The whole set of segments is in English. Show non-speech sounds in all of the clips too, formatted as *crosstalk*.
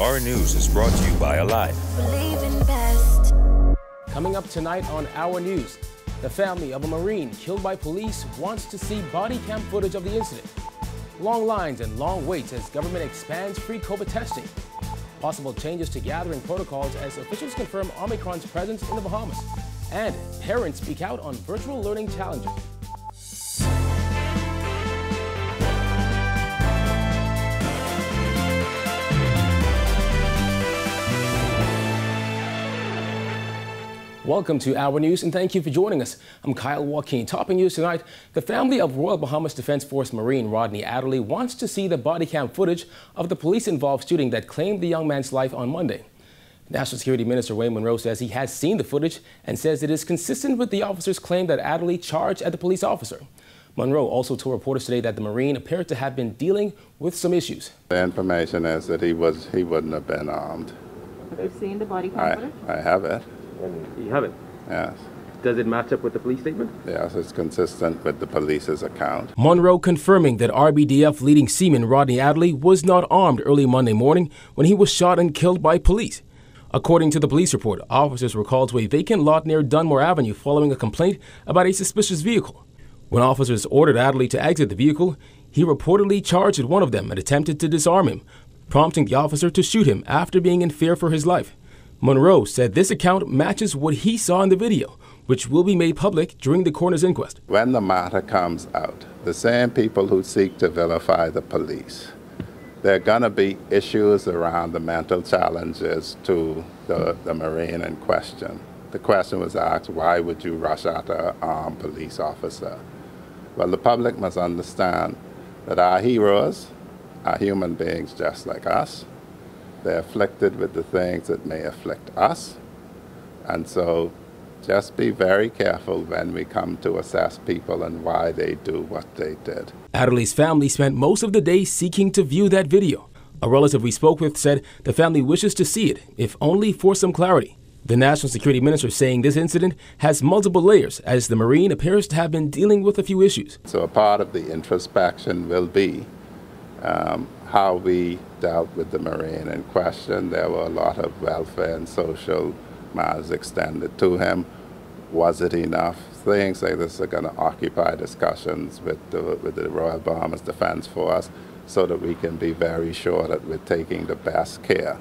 Our news is brought to you by Alive. Coming up tonight on Our News, the family of a Marine killed by police wants to see body cam footage of the incident. Long lines and long waits as government expands free COVID testing. Possible changes to gathering protocols as officials confirm Omicron's presence in the Bahamas. And parents speak out on virtual learning challenges. Welcome to Our News and thank you for joining us. I'm Kyle Joaquin. Topping news tonight, the family of Royal Bahamas Defense Force Marine Rodney Adderley wants to see the body cam footage of the police-involved shooting that claimed the young man's life on Monday. National Security Minister Wayne Munroe says he has seen the footage and says it is consistent with the officer's claim that Adderley charged at the police officer. Munroe also told reporters today that the Marine appeared to have been dealing with some issues. The information is that he was he wouldn't have been armed. Have you seen the body cam I. I have it. You haven't? Yes. Does it match up with the police statement? Yes, it's consistent with the police's account. Munroe confirming that RBDF leading seaman Rodney Adderley was not armed early Monday morning when he was shot and killed by police. According to the police report, officers were called to a vacant lot near Dunmore Avenue following a complaint about a suspicious vehicle. When officers ordered Adderley to exit the vehicle, he reportedly charged at one of them and attempted to disarm him, prompting the officer to shoot him after being in fear for his life. Munroe said this account matches what he saw in the video, which will be made public during the coroner's inquest. When the matter comes out, the same people who seek to vilify the police, there are going to be issues around the mental challenges to the, the Marine in question. The question was asked, why would you rush at an armed police officer? Well, the public must understand that our heroes are human beings just like us. They're afflicted with the things that may afflict us. And so just be very careful when we come to assess people and why they do what they did. Adderley's family spent most of the day seeking to view that video. A relative we spoke with said the family wishes to see it, if only for some clarity. The National Security Minister saying this incident has multiple layers, as the Marine appears to have been dealing with a few issues. So, a part of the introspection will be um, how we dealt with the Marine in question. There were a lot of welfare and social matters extended to him. Was it enough? Things like this are going to occupy discussions with the, with the Royal Bahamas Defense Force so that we can be very sure that we're taking the best care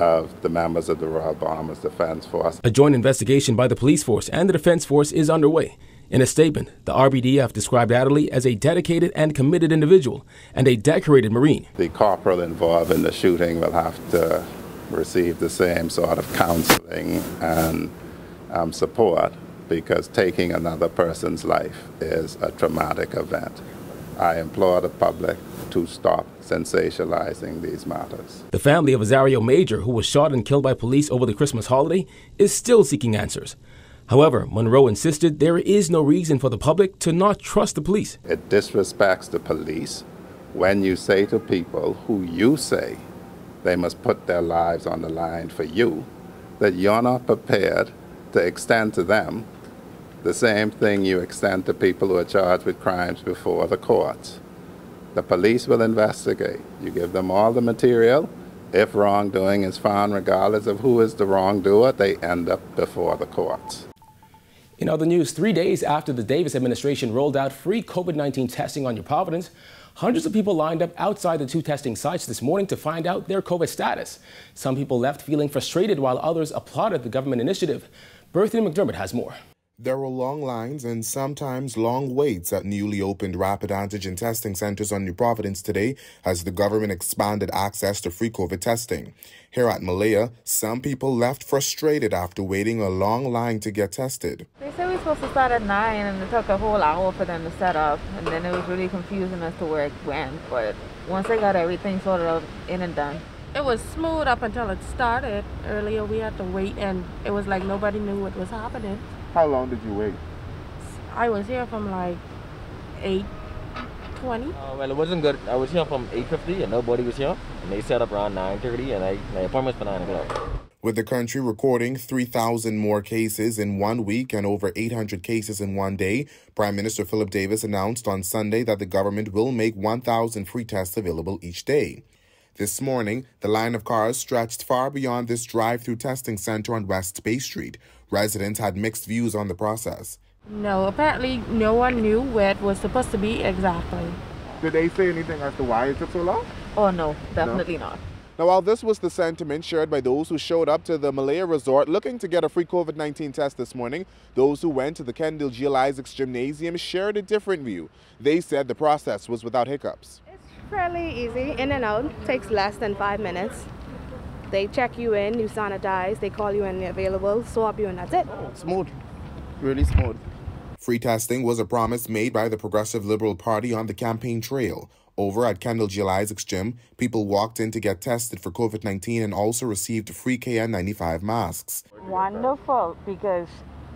of the members of the Royal Bahamas Defense Force. A joint investigation by the police force and the defense force is underway. In a statement, the RBDF described Adderley as a dedicated and committed individual and a decorated Marine. The corporal involved in the shooting will have to receive the same sort of counseling and um, support because taking another person's life is a traumatic event. I implore the public to stop sensationalizing these matters. The family of Azario Major, who was shot and killed by police over the Christmas holiday, is still seeking answers. However, Munroe insisted there is no reason for the public to not trust the police. It disrespects the police when you say to people who you say they must put their lives on the line for you that you're not prepared to extend to them the same thing you extend to people who are charged with crimes before the courts. The police will investigate. You give them all the material. If wrongdoing is found, regardless of who is the wrongdoer, they end up before the courts. In other news, three days after the Davis administration rolled out free COVID 19 testing on New Providence, hundreds of people lined up outside the two testing sites this morning to find out their COVID status. Some people left feeling frustrated while others applauded the government initiative. Bertha McDermott has more. There were long lines and sometimes long waits at newly opened rapid antigen testing centers on New Providence today as the government expanded access to free COVID testing. Here at Malaya, some people left frustrated after waiting a long line to get tested. They said we were supposed to start at 9 and it took a whole hour for them to set up. And then it was really confusing as to where it went. But once they got everything sorted out in and done, it was smooth up until it started. Earlier we had to wait and it was like nobody knew what was happening. How long did you wait? I was here from like 8 20. Uh, well, it wasn't good. I was here from 8.50 and nobody was here. And they set up around 9.30 and I, my appointment's for 9 o'clock. With the country recording 3,000 more cases in one week and over 800 cases in one day, Prime Minister Philip Davis announced on Sunday that the government will make 1,000 free tests available each day. This morning, the line of cars stretched far beyond this drive through testing center on West Bay Street. Residents had mixed views on the process. No, apparently no one knew where it was supposed to be exactly. Did they say anything as to why it took so long? Oh no, definitely no? not. Now, while this was the sentiment shared by those who showed up to the Malaya Resort looking to get a free COVID 19 test this morning, those who went to the Kendal G.L. Isaacs Gymnasium shared a different view. They said the process was without hiccups. It's fairly easy, in and out, takes less than five minutes. They check you in, you sanitize, they call you when you're available, swap you, and that's it. Oh, smooth, really smooth. Free testing was a promise made by the Progressive Liberal Party on the campaign trail. Over at Kendal G.L. Isaacs Gym, people walked in to get tested for COVID 19 and also received free KN95 masks. Wonderful, because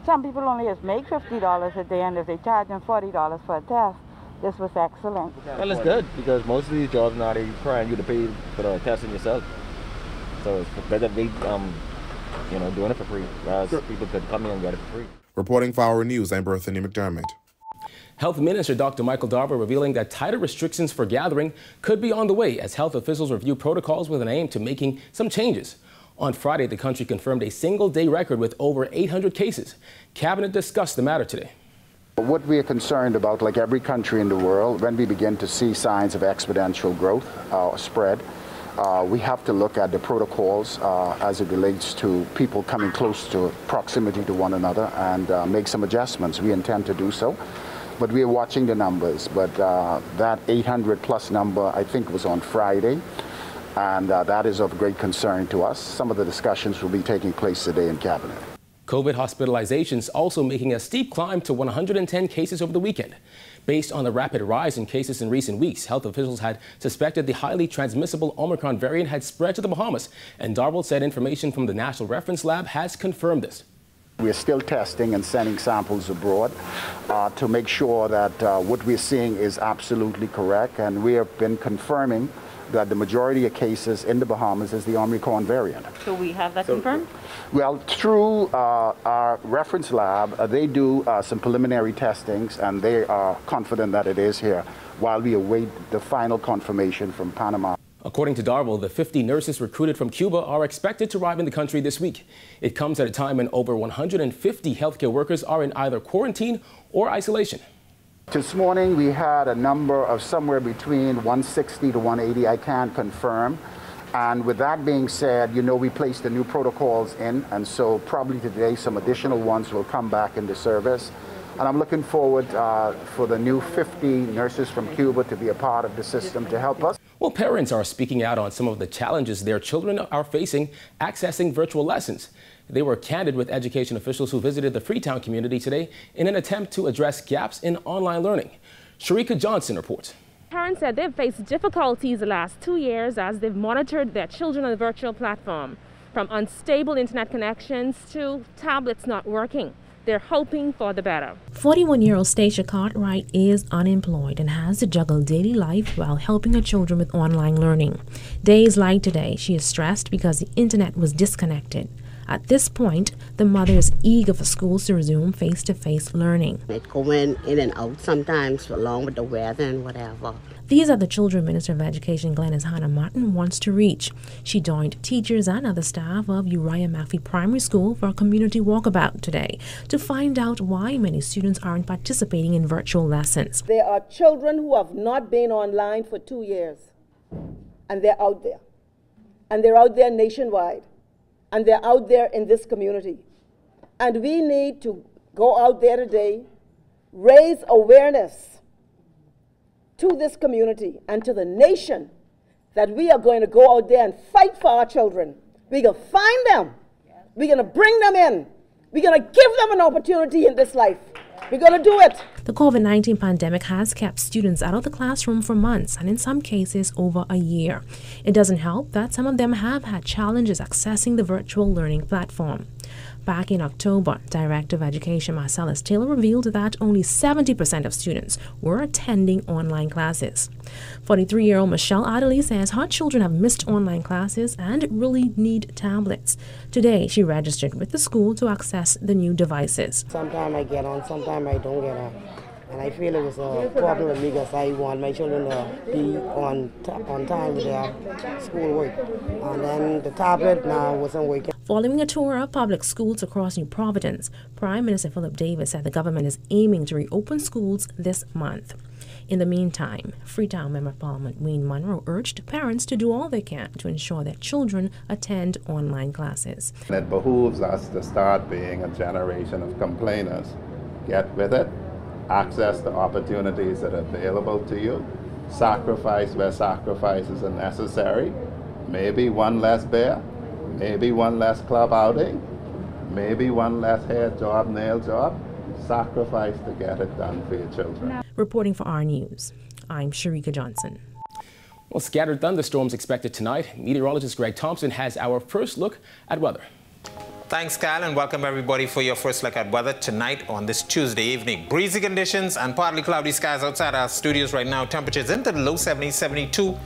some people only just make $50 a day, and if they charge them $40 for a test, this was excellent. Well, it's good because most of these jobs now they require you to pay for the testing yourself. So it's better they, um, you know, doing it for free, whereas sure. people could come in and get it for free. Reporting for our news, I'm Berthany McDermott. Health Minister Dr. Michael Darville revealing that tighter restrictions for gathering could be on the way as health officials review protocols with an aim to making some changes. On Friday, the country confirmed a single day record with over 800 cases. Cabinet discussed the matter today. What we are concerned about, like every country in the world, when we begin to see signs of exponential growth uh, spread, uh, we have to look at the protocols uh, as it relates to people coming close to proximity to one another and uh, make some adjustments. We intend to do so but we are watching the numbers. But uh, that 800 plus number, I think, was on Friday, and uh, that is of great concern to us. Some of the discussions will be taking place today in Cabinet. COVID hospitalizations also making a steep climb to 110 cases over the weekend. Based on the rapid rise in cases in recent weeks, health officials had suspected the highly transmissible Omicron variant had spread to the Bahamas, and Darville said information from the National Reference Lab has confirmed this. We're still testing and sending samples abroad uh, to make sure that uh, what we're seeing is absolutely correct. And we have been confirming that the majority of cases in the Bahamas is the Omicron variant. So we have that so, confirmed? Well, through uh, our reference lab, uh, they do uh, some preliminary testings and they are confident that it is here while we await the final confirmation from Panama. According to Darville, the 50 nurses recruited from Cuba are expected to arrive in the country this week. It comes at a time when over 150 healthcare workers are in either quarantine or isolation. This morning we had a number of somewhere between 160 to 180, I can't confirm. And with that being said, you know, we placed the new protocols in, and so probably today some additional ones will come back into service. And I'm looking forward uh, for the new 50 nurses from Cuba to be a part of the system to help us. Well, parents are speaking out on some of the challenges their children are facing accessing virtual lessons. They were candid with education officials who visited the Freetown community today in an attempt to address gaps in online learning. Sharika Johnson reports. Parents said they've faced difficulties the last two years as they've monitored their children on the virtual platform, from unstable internet connections to tablets not working. They're hoping for the better. 41 year old Stacia Cartwright is unemployed and has to juggle daily life while helping her children with online learning. Days like today, she is stressed because the internet was disconnected. At this point, the mother is eager for schools to resume face to face learning. It going in and out sometimes along with the weather and whatever. These are the children Minister of Education Glenys Hanna Martin wants to reach. She joined teachers and other staff of Uriah McPhee Primary School for a community walkabout today to find out why many students aren't participating in virtual lessons. There are children who have not been online for two years, and they're out there. And they're out there nationwide and they're out there in this community. And we need to go out there today, raise awareness to this community and to the nation that we are going to go out there and fight for our children. We're going to find them. We're going to bring them in. We're going to give them an opportunity in this life. We're going to do it. The COVID 19 pandemic has kept students out of the classroom for months and in some cases over a year. It doesn't help that some of them have had challenges accessing the virtual learning platform. Back in October, Director of Education Marcellus Taylor revealed that only 70% of students were attending online classes. 43 year old Michelle Adderley says her children have missed online classes and really need tablets. Today, she registered with the school to access the new devices. Sometimes I get on, sometimes I don't get on. And I feel it was a problem with me because I want my children to be on, on time with their schoolwork. And then the tablet now wasn't working. Following a tour of public schools across New Providence, Prime Minister Philip Davis said the government is aiming to reopen schools this month. In the meantime, Freetown Member of Parliament Wayne urged parents to do all they can to ensure that children attend online classes. It behooves us to start being a generation of complainers. Get with it, access the opportunities that are available to you, sacrifice where sacrifices are necessary, maybe one less beer, maybe one less club outing, maybe one less hair job, nail job, sacrifice to get it done for your children. Reporting for our news, I'm Sharika Johnson. Well, scattered thunderstorms expected tonight. Meteorologist Greg Thompson has our first look at weather. Thanks, Kyle, and welcome everybody for your first look at weather tonight on this Tuesday evening. Breezy conditions and partly cloudy skies outside our studios right now. Temperatures into the low 70s, 72,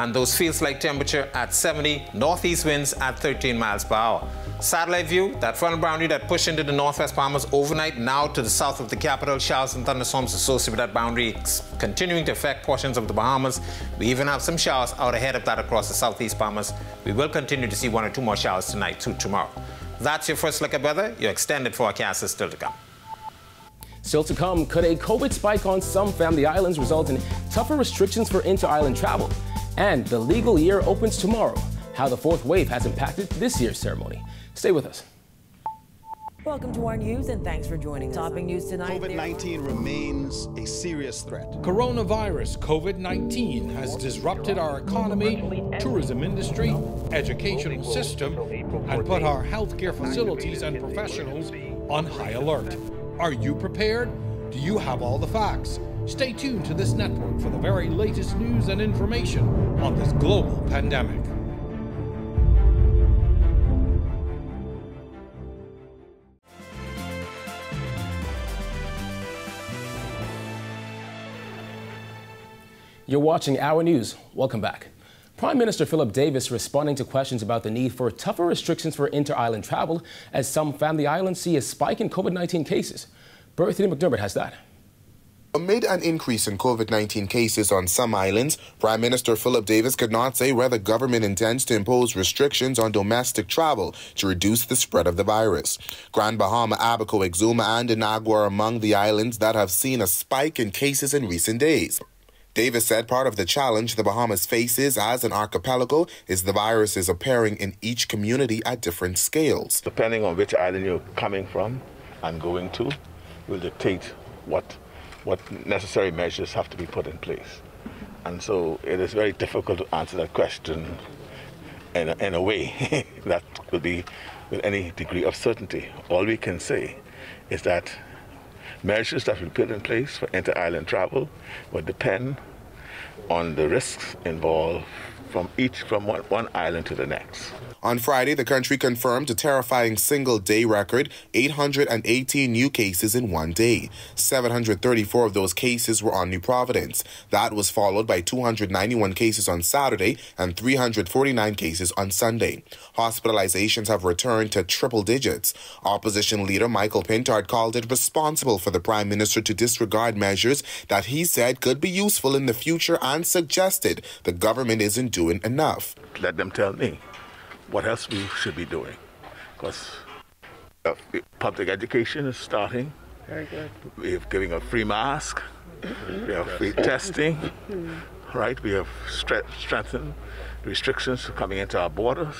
and those feels like temperature at 70. Northeast winds at 13 miles per hour. Satellite view, that frontal boundary that pushed into the northwest Bahamas overnight, now to the south of the capital. Showers and thunderstorms associated with that boundary continuing to affect portions of the Bahamas. We even have some showers out ahead of that across the southeast Bahamas. We will continue to see one or two more showers tonight through tomorrow. That's your first look at weather. Your extended forecast is still to come. Still to come, could a COVID spike on some family islands result in tougher restrictions for inter-island travel? And the legal year opens tomorrow. How the fourth wave has impacted this year's ceremony. Stay with us. Welcome to our news and thanks for joining us. Topping news tonight. COVID 19 remains a serious threat. Coronavirus COVID 19 has disrupted our economy, tourism industry, educational system, and put our healthcare facilities and professionals on high alert. Are you prepared? Do you have all the facts? Stay tuned to this network for the very latest news and information on this global pandemic. You're watching Our News. Welcome back. Prime Minister Philip Davis responding to questions about the need for tougher restrictions for inter-island travel as some family islands see a spike in COVID-19 cases. Berthany McDermott has that. Amid an increase in COVID 19 cases on some islands, Prime Minister Philip Davis could not say whether government intends to impose restrictions on domestic travel to reduce the spread of the virus. Grand Bahama, Abaco, Exuma, and Inagua are among the islands that have seen a spike in cases in recent days. Davis said part of the challenge the Bahamas faces as an archipelago is the virus is appearing in each community at different scales. Depending on which island you're coming from and going to, will dictate what what necessary measures have to be put in place. And so it is very difficult to answer that question in a, in a way *laughs* that will be with any degree of certainty. All we can say is that measures that be put in place for inter-island travel will depend on the risks involved from each from one, one island to the next. On Friday, the country confirmed a terrifying single day record 818 new cases in one day. 734 of those cases were on New Providence. That was followed by 291 cases on Saturday and 349 cases on Sunday. Hospitalizations have returned to triple digits. Opposition leader Michael Pintard called it responsible for the Prime Minister to disregard measures that he said could be useful in the future and suggested the government isn't doing enough. Let them tell me what else we should be doing. Because uh, public education is starting. Very good. We're giving a free mask. We have free testing. Right? We have stre- strengthened restrictions coming into our borders.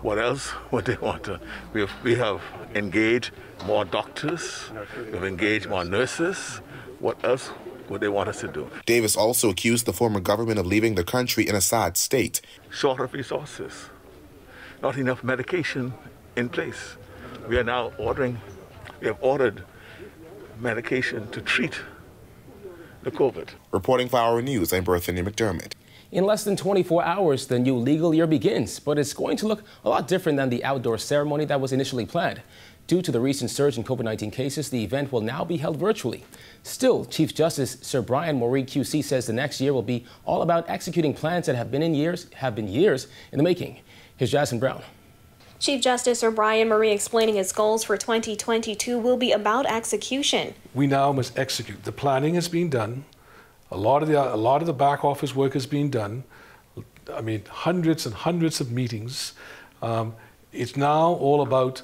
What else *laughs* would they want to? We have, we have engaged more doctors. We've engaged more nurses. What else would they want us to do? Davis also accused the former government of leaving the country in a sad state. Short of resources not enough medication in place. We are now ordering, we have ordered medication to treat the COVID. Reporting for Our News, I'm Berthany McDermott. In less than 24 hours, the new legal year begins, but it's going to look a lot different than the outdoor ceremony that was initially planned. Due to the recent surge in COVID 19 cases, the event will now be held virtually. Still, Chief Justice Sir Brian Moree QC says the next year will be all about executing plans that have been in years have been years in the making. Here's Jason Brown. Chief Justice O'Brien Moree explaining his goals for 2022 will be about execution. We now must execute. The planning has been done. A lot of the a lot of the back office work has been done. I mean, hundreds and hundreds of meetings. Um, it's now all about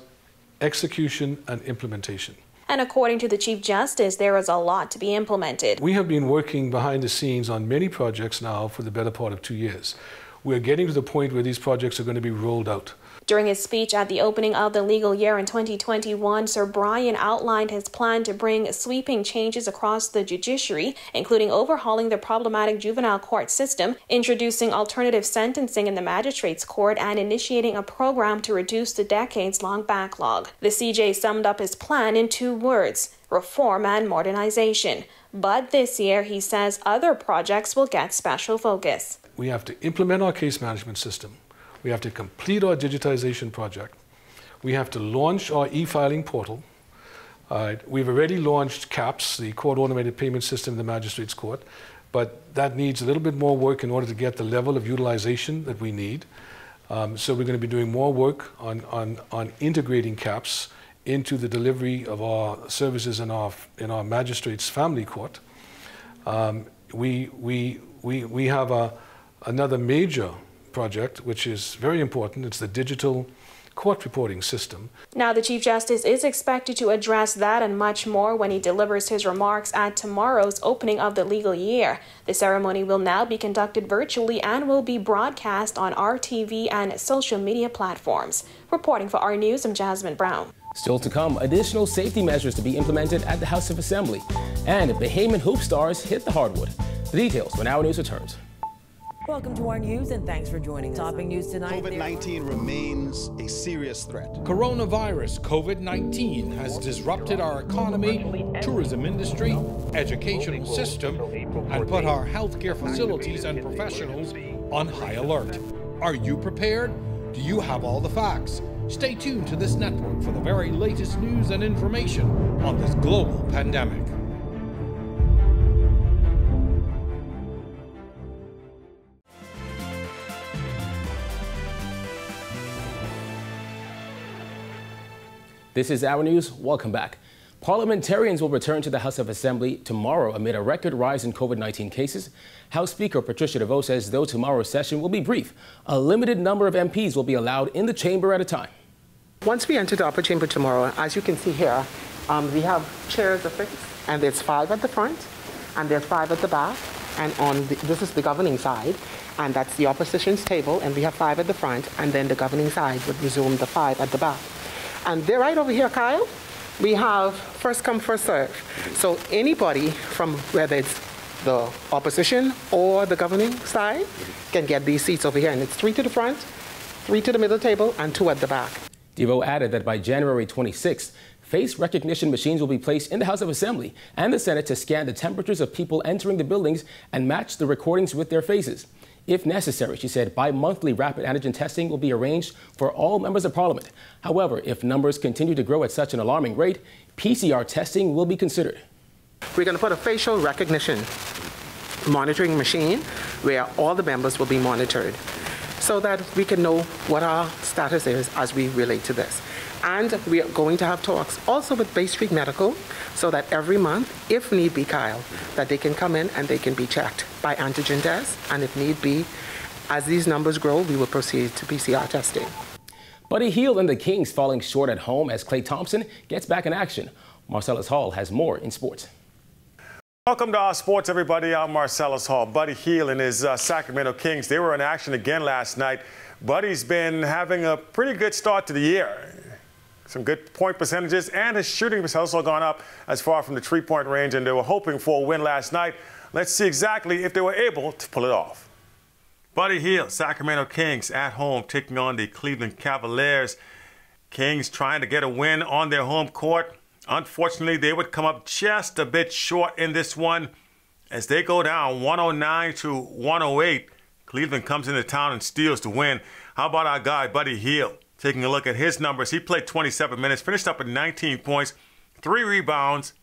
execution and implementation. And according to the Chief Justice, there is a lot to be implemented. We have been working behind the scenes on many projects now for the better part of two years. We're getting to the point where these projects are going to be rolled out. During his speech at the opening of the legal year in 2021, Sir Brian outlined his plan to bring sweeping changes across the judiciary, including overhauling the problematic juvenile court system, introducing alternative sentencing in the magistrates' court, and initiating a program to reduce the decades long backlog. The CJ summed up his plan in two words reform and modernization. But this year, he says other projects will get special focus. We have to implement our case management system. We have to complete our digitization project. We have to launch our e-filing portal. Uh, we've already launched CAPS, the Court Automated Payment System in the Magistrates Court, but that needs a little bit more work in order to get the level of utilization that we need. Um, so we're going to be doing more work on, on, on integrating CAPS into the delivery of our services in our, in our magistrates family court. Um, we, we, we, we have a, another major project, which is very important. It's the digital court reporting system. Now, the Chief Justice is expected to address that and much more when he delivers his remarks at tomorrow's opening of the legal year. The ceremony will now be conducted virtually and will be broadcast on RTV and social media platforms. Reporting for our news, I'm Jasmine Brown. Still to come, additional safety measures to be implemented at the House of Assembly. And Bahamian hoop stars hit the hardwood. The details when our news returns. Welcome to our news and thanks for joining us. Topping news tonight. COVID 19 remains a serious threat. Coronavirus COVID 19 has disrupted our economy, tourism industry, educational system, and put our healthcare facilities and professionals on high alert. Are you prepared? Do you have all the facts? Stay tuned to this network for the very latest news and information on this global pandemic. This is Our News. Welcome back. Parliamentarians will return to the House of Assembly tomorrow amid a record rise in COVID 19 cases. House Speaker Patricia Deveaux says though tomorrow's session will be brief, a limited number of MPs will be allowed in the chamber at a time. Once we enter the upper chamber tomorrow, as you can see here, um, we have chairs affixed, and there's five at the front, and there's five at the back, and on the, this is the governing side, and that's the opposition's table, and we have five at the front, and then the governing side would resume the five at the back. And they're right over here, Kyle. We have first come, first serve. So anybody from whether it's the opposition or the governing side can get these seats over here. And it's three to the front, three to the middle table, and two at the back. Deveaux added that by January 26th, face recognition machines will be placed in the House of Assembly and the Senate to scan the temperatures of people entering the buildings and match the recordings with their faces. If necessary, she said, bi monthly rapid antigen testing will be arranged for all members of parliament. However, if numbers continue to grow at such an alarming rate, PCR testing will be considered. We're going to put a facial recognition monitoring machine where all the members will be monitored so that we can know what our status is as we relate to this. And we are going to have talks also with Bay Street Medical so that every month, if need be, Kyle, that they can come in and they can be checked by antigen tests. And if need be, as these numbers grow, we will proceed to PCR testing. Buddy Hield and the Kings falling short at home as Klay Thompson gets back in action. Marcellus Hall has more in sports. Welcome to our sports, everybody. I'm Marcellus Hall. Buddy Hield and his uh, Sacramento Kings, they were in action again last night. Buddy's been having a pretty good start to the year some good point percentages, and his shooting has also gone up as far from the three-point range, and they were hoping for a win last night. Let's see exactly if they were able to pull it off. Buddy Hield, Sacramento Kings at home taking on the Cleveland Cavaliers. Kings trying to get a win on their home court. Unfortunately, they would come up just a bit short in this one as they go down 109 to 108. Cleveland comes into town and steals the win. How about our guy, Buddy Hield? Taking a look at his numbers, he played 27 minutes, finished up at 19 points, three rebounds,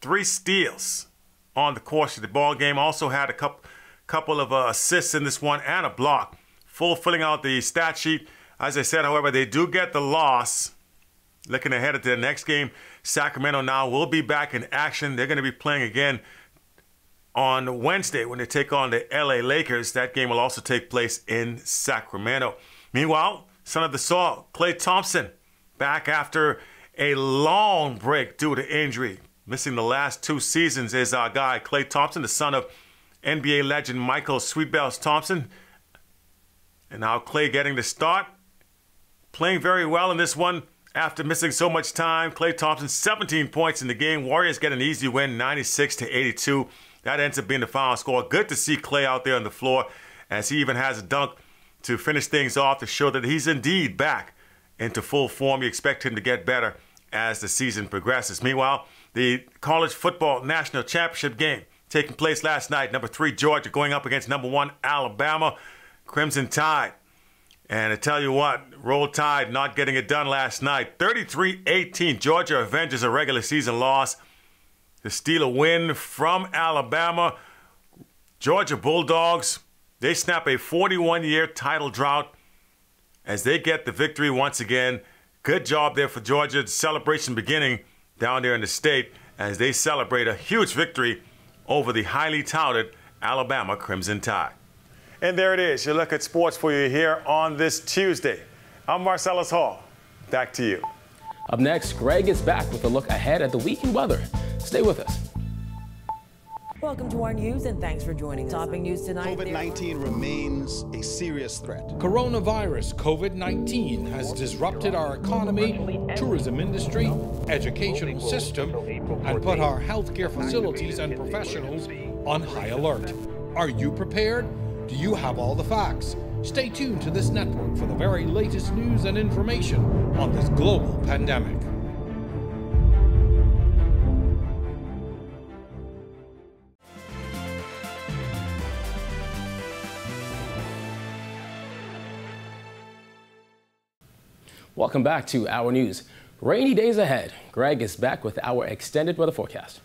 three steals on the course of the ball game. Also had a couple couple of uh, assists in this one and a block, full filling out the stat sheet. As I said, however, they do get the loss. Looking ahead at their next game, Sacramento now will be back in action. They're going to be playing again on Wednesday when they take on the LA Lakers. That game will also take place in Sacramento. Meanwhile, son of the soil, Klay Thompson, back after a long break due to injury. Missing the last two seasons is our guy, Klay Thompson, the son of NBA legend Mychal Sweetbells Thompson. And now Klay getting the start. Playing very well in this one after missing so much time. Klay Thompson, 17 points in the game. Warriors get an easy win, 96 to 82. That ends up being the final score. Good to see Klay out there on the floor as he even has a dunk to finish things off to show that he's indeed back into full form. You expect him to get better as the season progresses. Meanwhile, the college football national championship game taking place last night. Number three, Georgia going up against number one, Alabama. Crimson Tide. And I tell you what, Roll Tide not getting it done last night. 33 18. Georgia avenges a regular season loss to steal a win from Alabama. Georgia Bulldogs, they snap a 41 year title drought as they get the victory once again. Good job there for Georgia. Celebration beginning down there in the state as they celebrate a huge victory over the highly touted Alabama Crimson Tide. And there it is. Your look at sports for you here on this Tuesday. I'm Marcellus Hall. Back to you. Up next, Greg is back with a look ahead at the weekend weather. Stay with us. Welcome to our news and thanks for joining. us. Topping news tonight. COVID 19 remains a serious threat. Coronavirus COVID 19 has disrupted our economy, tourism industry, educational system, and put our healthcare facilities and professionals on high alert. Are you prepared? Do you have all the facts? Stay tuned to this network for the very latest news and information on this global pandemic. Welcome back to Our News. Rainy days ahead. Greg is back with our extended weather forecast.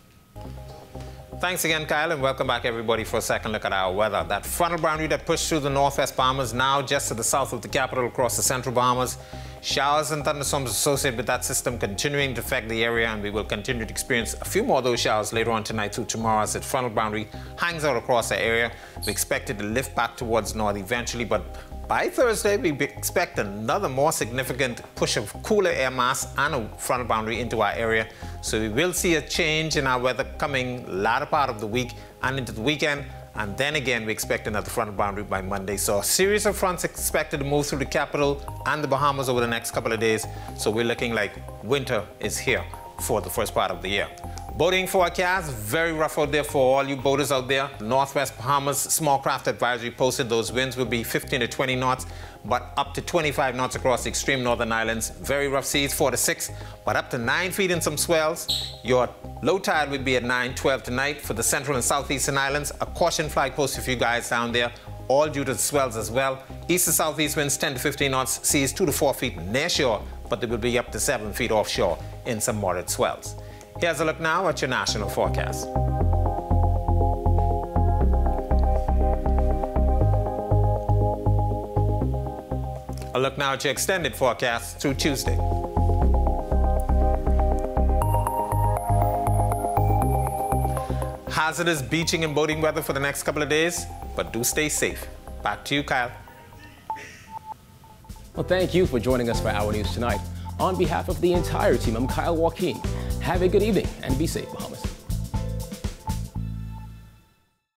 Thanks again, Kyle, and welcome back, everybody, for a second look at our weather. That frontal boundary that pushed through the northwest Bahamas, now just to the south of the capital across the central Bahamas. Showers and thunderstorms associated with that system continuing to affect the area, and we will continue to experience a few more of those showers later on tonight through tomorrow as the frontal boundary hangs out across the area. We expect it to lift back towards north eventually, but by Thursday, we expect another more significant push of cooler air mass and a frontal boundary into our area. So we will see a change in our weather coming latter part of the week and into the weekend. And then again, we expect another front boundary by Monday. So a series of fronts expected to move through the capital and the Bahamas over the next couple of days. So we're looking like winter is here for the first part of the year. Boating forecast, very rough out there for all you boaters out there. Northwest Bahamas small craft advisory posted those winds will be 15 to 20 knots, but up to 25 knots across the extreme northern islands. Very rough seas, 4 to 6, but up to 9 feet in some swells. Your low tide will be at 9, 12 tonight for the central and southeastern islands. A caution flag posted for you guys down there, all due to the swells as well. East to southeast winds 10 to 15 knots, seas 2 to 4 feet near shore, but they will be up to 7 feet offshore in some moderate swells. Here's a look now at your national forecast. A look now at your extended forecast through Tuesday. Hazardous beaching and boating weather for the next couple of days, but do stay safe. Back to you, Kyle. Well, thank you for joining us for Our News tonight. On behalf of the entire team, I'm Kyle Joaquin. Have a good evening and be safe, Bahamas.